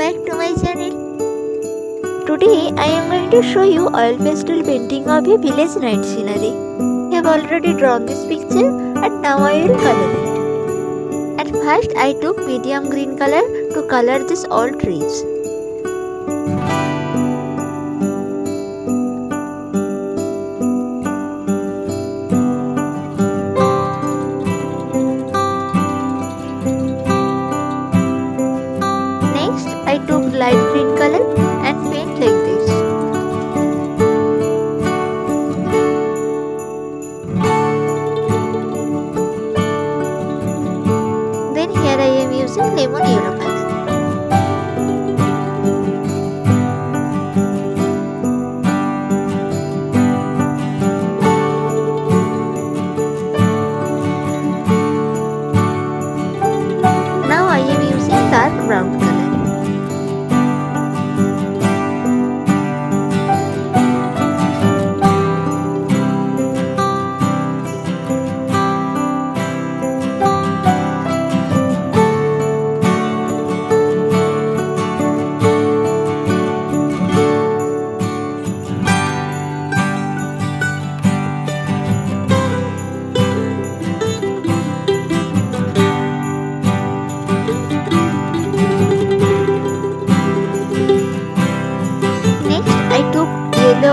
back to my channel. Today I am going to show you oil pastel painting of a village night scenery. I have already drawn this picture and now I will color it. At first I took medium green color to color this all trees. Took light green color and paint like this. Then here I am using lemon yellow color. Now I am using dark brown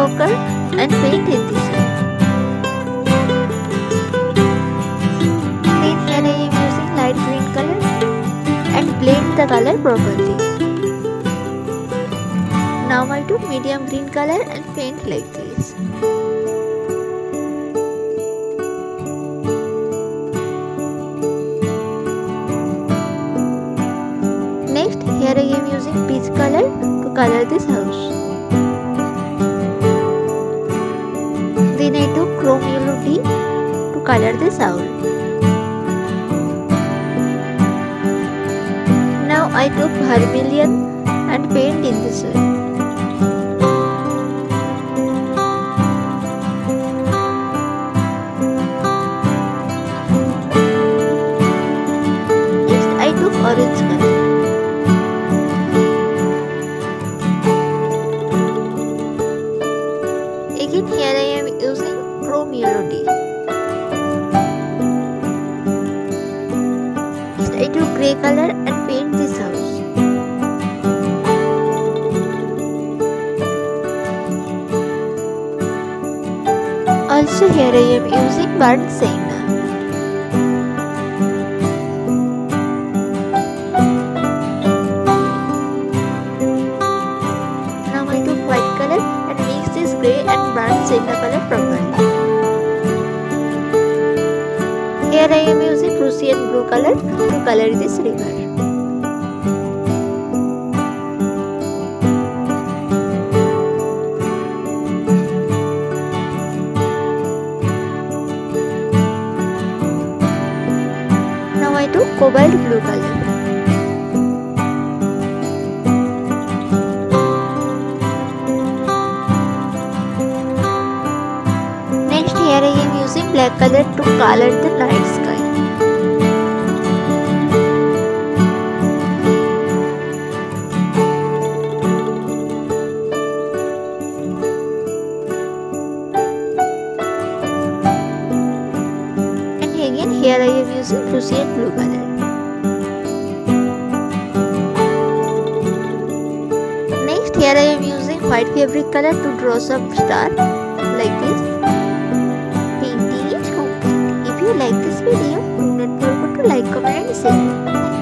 ochre and painted this one. Then here I am using light green color and blend the color properly. Now I took medium green color and paint like this. Next, here I am using peach color to color this house. I took chrome yellow tea to color this owl. Now I took vermilion and paint in this way. Next I took orange color. Again here I tea. Next I took grey color and paint this house. Also here I am using burnt sienna. Here I am using Prussian blue color to color this river. Now I do cobalt blue color. Color to color the night sky. And again here I am using Prussian blue color. Next here I am using white fabric color to draw some star Painting is complete. If you like this video, do not forget